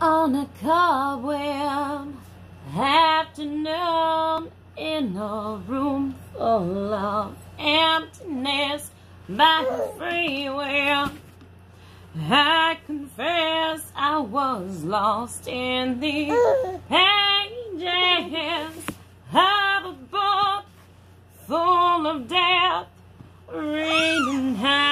on a cobweb afternoon in a room full of emptiness by the freeway. I confess I was lost in the pages of a book full of death, reading how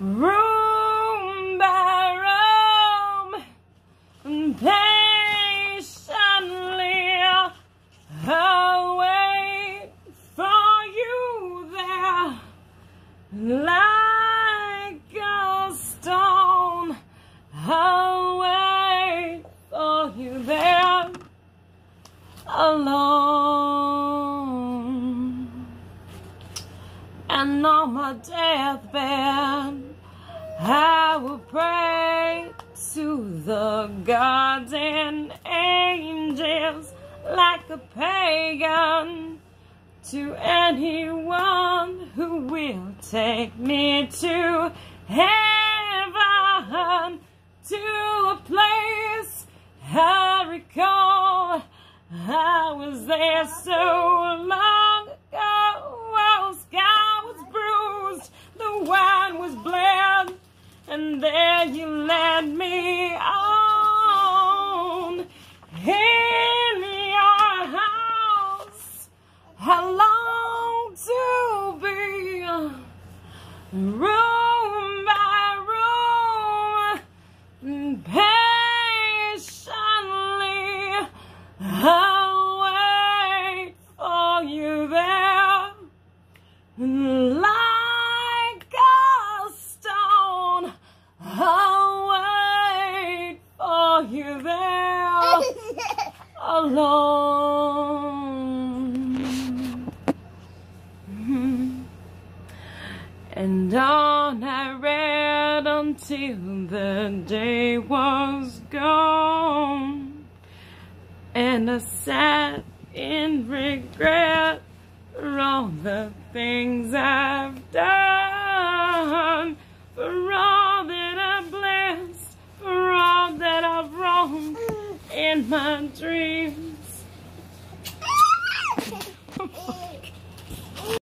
room by room, patiently I'll wait for you there, like a stone. I'll wait for you there alone. And on my deathbed, I will pray to the gods and angels like a pagan to anyone who will take me to heaven, to a place I recall. I was there so long and there you led me on. In your house, I long to be room by room, patiently. I'll wait for you there, alone. And on I read until the day was gone. And I sat in regret for all the things I've done, in my dreams.